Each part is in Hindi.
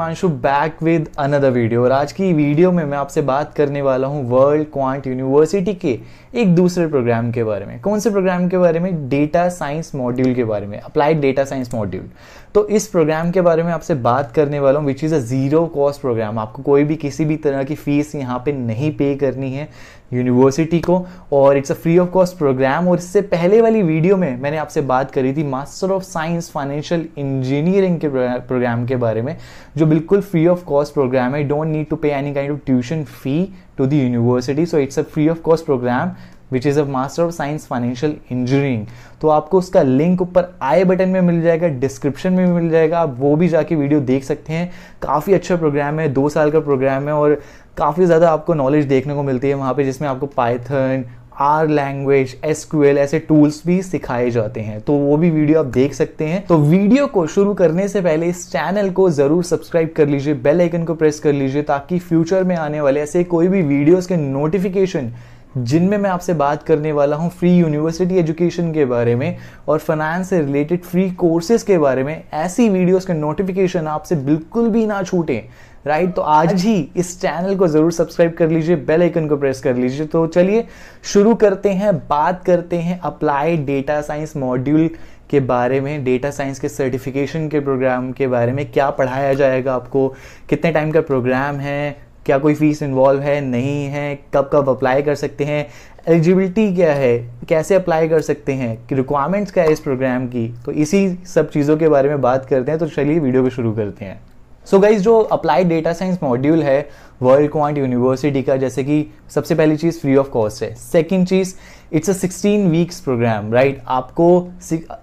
Himanshu back with another video और आज की वीडियो में मैं आपसे बात करने वाला हूँ वर्ल्ड क्वांट यूनिवर्सिटी के एक दूसरे प्रोग्राम के बारे में। कौन से प्रोग्राम के बारे में? डेटा साइंस मॉड्यूल के बारे में अप्लाइड डेटा साइंस मॉड्यूल तो इस प्रोग्राम के बारे में आपसे बात करने वाला हूँ which is a zero cost program आपको कोई भी किसी भी तरह की फ़ीस यहाँ पे नहीं पे करनी है। यूनिवर्सिटी को, और it's a free of cost program और इससे पहले वाली वीडियो में मैंने आपसे बात करी थी master of science financial engineering के प्रोग्राम के बारे में, जो बिल्कुल फ्री ऑफ़ कॉस्ट प्रोग्राम है। Don't need to pay any kind of tuition fee to the university so it's a free of cost program which is a master of science financial engineering तो आपको उसका लिंक ऊपर आई बटन में मिल जाएगा डिस्क्रिप्शन में मिल जाएगा। आप वो भी जाके वीडियो देख सकते हैं। काफ़ी अच्छा प्रोग्राम है, दो साल का प्रोग्राम है और काफ़ी ज़्यादा आपको नॉलेज देखने को मिलती है वहाँ पर जिसमें आपको पाइथन आर लैंग्वेज एस ऐसे टूल्स भी सिखाए जाते हैं। तो वो भी वीडियो आप देख सकते हैं। तो वीडियो को शुरू करने से पहले इस चैनल को ज़रूर सब्सक्राइब कर लीजिए बेल आइकन को प्रेस कर लीजिए, ताकि फ्यूचर में आने वाले ऐसे कोई भी वीडियोस के नोटिफिकेशन जिनमें मैं आपसे बात करने वाला हूँ फ्री यूनिवर्सिटी एजुकेशन के बारे में और फाइनेंस से रिलेटेड फ्री कोर्सेज के बारे में, ऐसी वीडियोस के नोटिफिकेशन आपसे बिल्कुल भी ना छूटें राइट तो आज ही इस चैनल को ज़रूर सब्सक्राइब कर लीजिए बेल आइकन को प्रेस कर लीजिए। तो चलिए, शुरू करते हैं, बात करते हैं अप्लाइड डेटा साइंस मॉड्यूल के बारे में डेटा साइंस के सर्टिफिकेशन के प्रोग्राम के बारे में, क्या पढ़ाया जाएगा आपको, कितने टाइम का प्रोग्राम है क्या कोई फ़ीस इन्वॉल्व है, नहीं है, कब कब अप्लाई कर सकते हैं एलिजिबिलिटी क्या है, कैसे अप्लाई कर सकते हैं कि रिक्वायरमेंट्स क्या है इस प्रोग्राम की? तो इसी सब चीज़ों के बारे में बात करते हैं तो चलिए वीडियो को शुरू करते हैं। सो so गाइज़ जो अप्लाइड डेटा साइंस मॉड्यूल है वर्ल्ड क्वांट यूनिवर्सिटी का, जैसे कि सबसे पहली चीज़ फ्री ऑफ़ कॉस्ट है। Second cheese it's a sixteen weeks program right आपको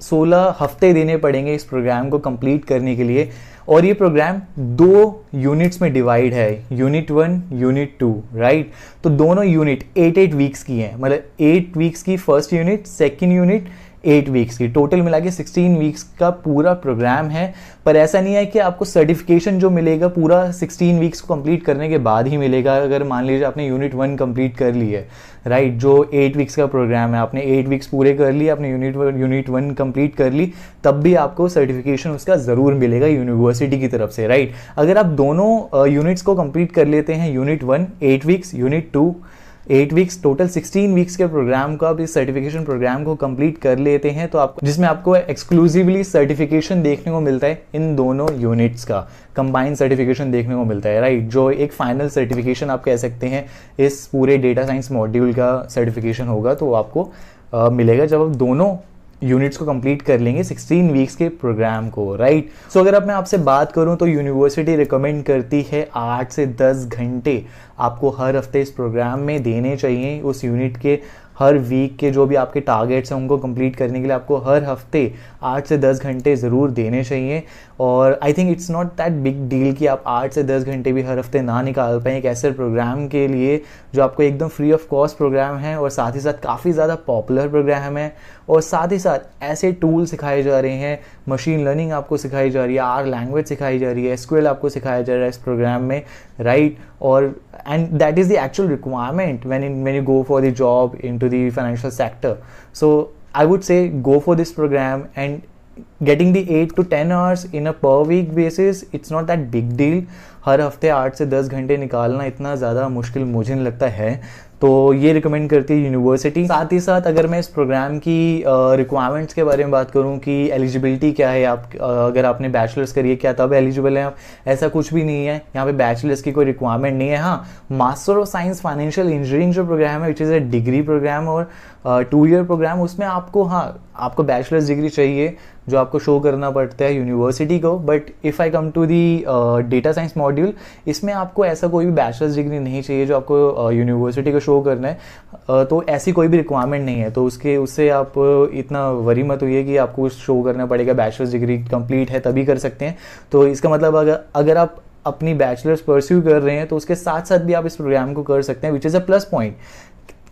सोलह हफ़्ते देने पड़ेंगे इस प्रोग्राम को कंप्लीट करने के लिए। और ये प्रोग्राम दो यूनिट्स में डिवाइड है unit one unit two right तो दोनों यूनिट एट एट वीक्स की हैं। मतलब एट वीक्स की first unit second unit eight weeks की। टोटल मिला के सिक्सटीन वीक्स का पूरा प्रोग्राम है। पर ऐसा नहीं है कि आपको सर्टिफिकेशन जो मिलेगा पूरा सिक्सटीन वीक्स को कंप्लीट करने के बाद ही मिलेगा। अगर मान लीजिए आपने यूनिट वन कंप्लीट कर ली है राइट right, जो एट वीक्स का प्रोग्राम है आपने एट वीक्स पूरे कर लिए आपने unit one unit one complete कर ली तब भी आपको सर्टिफिकेशन उसका ज़रूर मिलेगा यूनिवर्सिटी की तरफ़ से राइट right? अगर आप दोनों यूनिट्स को कंप्लीट कर लेते हैं unit one eight weeks unit two eight weeks total sixteen weeks के प्रोग्राम को आप इस सर्टिफिकेशन प्रोग्राम को कंप्लीट कर लेते हैं तो आपको जिसमें आपको एक्सक्लूसिवली सर्टिफिकेशन देखने को मिलता है इन दोनों यूनिट्स का। कंबाइंड सर्टिफिकेशन देखने को मिलता है राइट जो एक फाइनल सर्टिफिकेशन आप कह सकते हैं इस पूरे डेटा साइंस मॉड्यूल का सर्टिफिकेशन होगा तो आपको आ, मिलेगा जब आप दोनों यूनिट्स को कंप्लीट कर लेंगे 16 वीक्स के प्रोग्राम को राइट right? सो so, अगर अब मैं आपसे बात करूँ तो यूनिवर्सिटी रिकमेंड करती है आठ से दस घंटे आपको हर हफ़्ते इस प्रोग्राम में देने चाहिए। उस यूनिट के हर वीक के जो भी आपके टारगेट्स हैं उनको कंप्लीट करने के लिए आपको हर हफ़्ते आठ से दस घंटे ज़रूर देने चाहिए। और I think it's not that big deal कि आप आठ से दस घंटे भी हर हफ़्ते ना निकाल पाएँ एक ऐसे प्रोग्राम के लिए जो आपको एकदम फ्री ऑफ़ कॉस्ट प्रोग्राम है और साथ ही साथ काफ़ी ज़्यादा पॉपुलर प्रोग्राम है। और साथ ही साथ ऐसे टूल सिखाए जा रहे हैं मशीन लर्निंग आपको सिखाई जा रही है आर लैंग्वेज सिखाई जा रही है एसक्यूएल आपको सिखाया जा रहा है इस प्रोग्राम में राइट? और and that is the actual requirement when in when you go for the job into the financial sector so I would say go for this program and getting the 8 to 10 hours in a per week basis, it's not that big deal. हर हफ़्ते आठ से दस घंटे निकालना इतना ज़्यादा मुश्किल मुझे नहीं लगता है। तो ये रिकमेंड करती है यूनिवर्सिटी साथ ही साथ अगर मैं इस प्रोग्राम की रिक्वायरमेंट्स के बारे में बात करूँ कि एलिजिबिलिटी क्या है, आप अगर आपने बैचलर्स करिए क्या तब एलिजिबल है आप? ऐसा कुछ भी नहीं है। यहाँ पे बैचलर्स की कोई रिक्वायरमेंट नहीं है। हाँ master of science financial engineering जो प्रोग्राम है which is a degree program और टू ईयर प्रोग्राम उसमें आपको हाँ आपको बैचलर्स डिग्री चाहिए जो आपको शो करना पड़ता है यूनिवर्सिटी को. But if I come to the data science module इसमें आपको ऐसा कोई भी बैचलर्स डिग्री नहीं चाहिए जो आपको यूनिवर्सिटी uh, को शो करना है. Uh, तो ऐसी कोई भी रिक्वायरमेंट नहीं है. तो उसके उससे आप इतना वरी मत हुई कि आपको शो करना पड़ेगा. बैचलर्स डिग्री कंप्लीट है तभी कर सकते हैं. तो इसका मतलब अगर अगर आप अपनी बैचलर्स परस्यू कर रहे हैं तो उसके साथ साथ भी आप इस प्रोग्राम को कर सकते हैं which is a plus point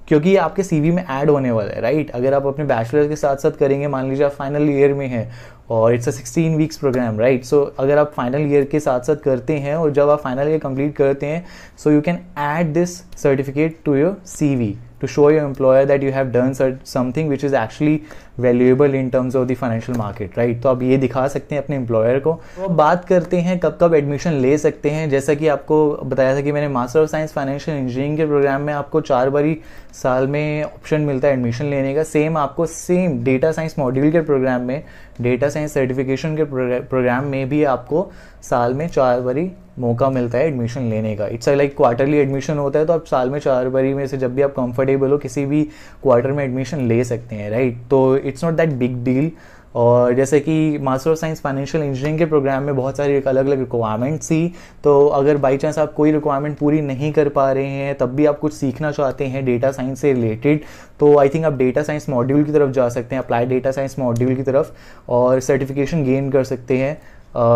क्योंकि ये आपके सीवी में ऐड होने वाला है राइट अगर आप अपने बैचलर के साथ साथ करेंगे, मान लीजिए आप फाइनल ईयर में हैं और it's a sixteen weeks program right so अगर आप फाइनल ईयर के साथ साथ करते हैं और जब आप फाइनल ईयर कंप्लीट करते हैं so you can add this certificate to your C V to show your employer that you have done something which is actually valuable in terms of the financial market, right? तो आप ये दिखा सकते हैं अपने एम्प्लॉयर को। तो बात करते हैं कब कब एडमिशन ले सकते हैं। जैसा कि आपको बताया था कि मैंने master of science financial engineering के प्रोग्राम में आपको चार बारी साल में ऑप्शन मिलता है एडमिशन लेने का। सेम आपको सेम डेटा साइंस मॉड्यूल के प्रोग्राम में डेटा साइंस सर्टिफिकेशन के प्रोग्राम में भी आपको साल में चार बारी मौका मिलता है एडमिशन लेने का। इट्स लाइक क्वार्टरली एडमिशन होता है तो आप साल में चार बारी में से जब भी आप कंफर्टेबल हो, किसी भी क्वार्टर में एडमिशन ले सकते हैं राइट तो it's not that big deal और जैसे कि master of science financial engineering के प्रोग्राम में बहुत सारी एक अलग अलग रिक्वायरमेंट्स थी तो अगर बाई चांस आप कोई रिक्वायरमेंट पूरी नहीं कर पा रहे हैं, तब भी आप कुछ सीखना चाहते हैं डेटा साइंस से रिलेटेड तो आई थिंक आप डेटा साइंस मॉड्यूल की तरफ़ जा सकते हैं अप्लाई डेटा साइंस मॉड्यूल की तरफ़, और सर्टिफिकेशन गेन कर सकते हैं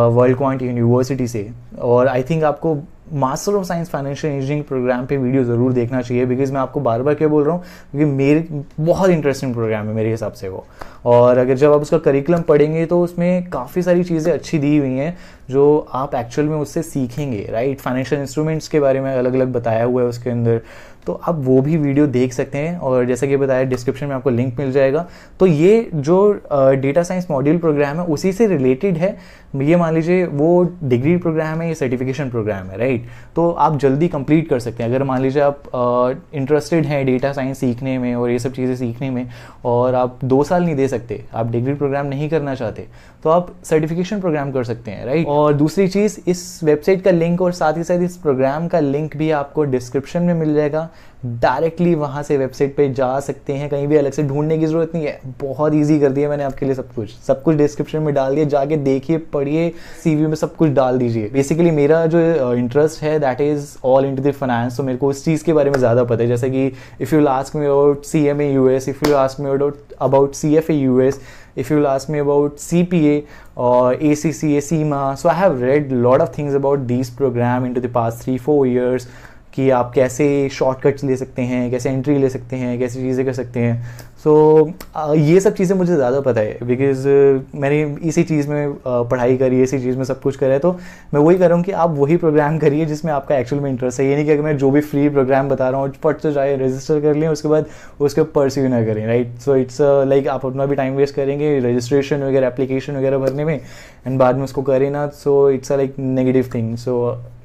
वर्ल्ड क्वांट यूनिवर्सिटी से। और आई थिंक आपको master of science financial engineering program पे वीडियो ज़रूर देखना चाहिए बिकॉज़ मैं आपको बार बार क्या बोल रहा हूँ क्योंकि मेरे, बहुत इंटरेस्टिंग प्रोग्राम है मेरे हिसाब से वो। और अगर जब आप उसका करिकुलम पढ़ेंगे तो उसमें काफ़ी सारी चीज़ें अच्छी दी हुई हैं, जो आप एक्चुअल में उससे सीखेंगे राइट फाइनेंशियल इंस्ट्रूमेंट्स के बारे में अलग अलग बताया हुआ है उसके अंदर। तो आप वो भी वीडियो देख सकते हैं और जैसा कि बताया डिस्क्रिप्शन में आपको लिंक मिल जाएगा। तो ये जो डेटा साइंस मॉड्यूल प्रोग्राम है, उसी से रिलेटेड है। ये मान लीजिए, वो डिग्री प्रोग्राम है, ये सर्टिफिकेशन प्रोग्राम है राइट तो आप जल्दी कंप्लीट कर सकते हैं। अगर मान लीजिए आप इंटरेस्टेड हैं डेटा साइंस सीखने में और ये सब चीज़ें सीखने में और आप दो साल नहीं दे सकते, आप डिग्री प्रोग्राम नहीं करना चाहते तो आप सर्टिफिकेशन प्रोग्राम कर सकते हैं राइट और दूसरी चीज़, इस वेबसाइट का लिंक और साथ ही साथ इस प्रोग्राम का लिंक भी आपको डिस्क्रिप्शन में मिल जाएगा। डायरेक्टली वहाँ से वेबसाइट पे जा सकते हैं कहीं भी अलग से ढूँढने की ज़रूरत नहीं है बहुत ईजी कर दिया मैंने आपके लिए सब कुछ सब कुछ डिस्क्रिप्शन में डाल दिया जाके देखिए पढ़िए सीवी में सब कुछ डाल दीजिए बेसिकली मेरा जो इंटरेस्ट है that is all into the finance तो मेरे को उस चीज़ के बारे में ज़्यादा पता है जैसे कि if you last me about C M A U S if you last me about C F A U S if you'll ask me about CPA or ACCA, CIMA. So I have read lot of things about these program into the past three, four years. कि आप कैसे शॉर्टकट्स ले सकते हैं कैसे एंट्री ले सकते हैं कैसी चीज़ें कर सकते हैं। सो so, ये सब चीज़ें मुझे ज़्यादा पता है बिकॉज़ मैंने इसी चीज़ में पढ़ाई करी इसी चीज़ में सब कुछ करा है। तो मैं वही कर रहा हूँ कि आप वही प्रोग्राम करिए जिसमें आपका एक्चुअल में इंटरेस्ट है। ये नहीं कि अगर मैं जो भी फ्री प्रोग्राम बता रहा हूँ फट से जाए रजिस्टर कर लें उसके बाद उसके परस्यू ना करें राइट सो इट्स लाइक आप अपना भी टाइम वेस्ट करेंगे रजिस्ट्रेशन वगैरह एप्लीकेशन वगैरह भरने में एंड बाद में उसको करें ना so it's a like negative thing so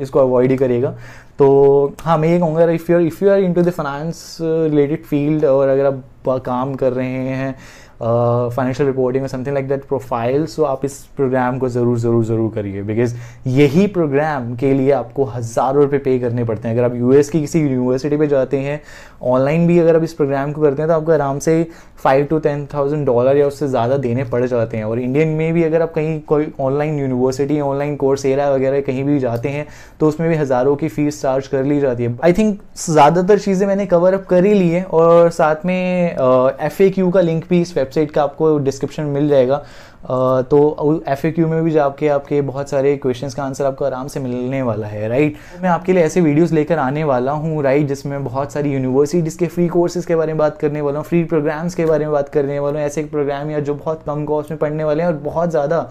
इसको अवॉइड ही करिएगा। तो हाँ मैं ये कहूँगा if you are if you are into the finance related field और अगर आप काम कर रहे हैं financial reporting something like that profile so आप इस प्रोग्राम को ज़रूर ज़रूर ज़रूर करिए। बिकॉज़ यही प्रोग्राम के लिए आपको हज़ारों रुपये पे करने पड़ते हैं। अगर आप यूएस की किसी यूनिवर्सिटी पे जाते हैं ऑनलाइन भी अगर आप इस प्रोग्राम को करते हैं तो आपको आराम से five to ten thousand dollar या उससे ज़्यादा देने पड़ जाते हैं। और इंडियन में भी अगर आप कहीं कोई online university online Coursera वगैरह कहीं भी जाते हैं तो उसमें भी हज़ारों की फ़ीस चार्ज कर ली जाती है। आई थिंक ज़्यादातर चीज़ें मैंने कवर अप कर ही ली है और साथ में एफ़ ए क्यू का लिंक भी इस वेबसाइट का आपको डिस्क्रिप्शन मिल जाएगा। uh, तो एफ़ ए क्यू में भी जाके आपके बहुत सारे क्वेश्चन का आंसर आपको आराम से मिलने वाला है राइट मैं आपके लिए ऐसे वीडियोस लेकर आने वाला हूँ राइट जिसमें बहुत सारी यूनिवर्सिटीज़ के फ्री कोर्सेज के बारे में बात करने वाला हूँ फ्री प्रोग्राम्स के बारे में बात करने वाला हूँ। ऐसे प्रोग्राम या जो बहुत कम कॉस्ट में पढ़ने वाले हैं और बहुत ज़्यादा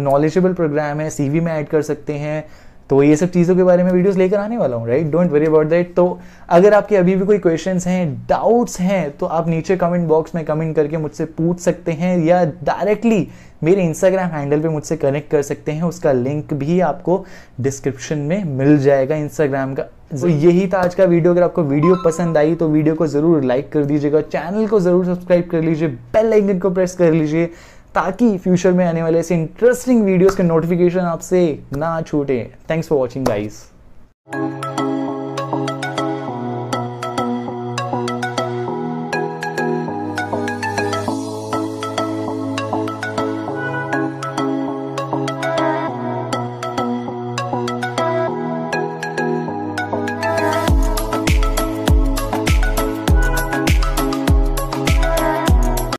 नॉलेजेबल प्रोग्राम है सीवी में ऐड कर सकते हैं। तो ये सब चीज़ों के बारे में वीडियोस लेकर आने वाला हूँ right don't worry about that तो अगर आपके अभी भी कोई क्वेश्चंस हैं डाउट्स हैं तो आप नीचे कमेंट बॉक्स में कमेंट करके मुझसे पूछ सकते हैं या डायरेक्टली मेरे इंस्टाग्राम हैंडल पे मुझसे कनेक्ट कर सकते हैं। उसका लिंक भी आपको डिस्क्रिप्शन में मिल जाएगा इंस्टाग्राम का। तो यही था आज का वीडियो अगर आपको वीडियो पसंद आई तो वीडियो को ज़रूर लाइक कर दीजिएगा। चैनल को ज़रूर सब्सक्राइब कर लीजिए। बेल आइकन को प्रेस कर लीजिए। ताकि फ्यूचर में आने वाले ऐसे इंटरेस्टिंग वीडियोस के नोटिफिकेशन आपसे ना छूटे। Thanks for watching guys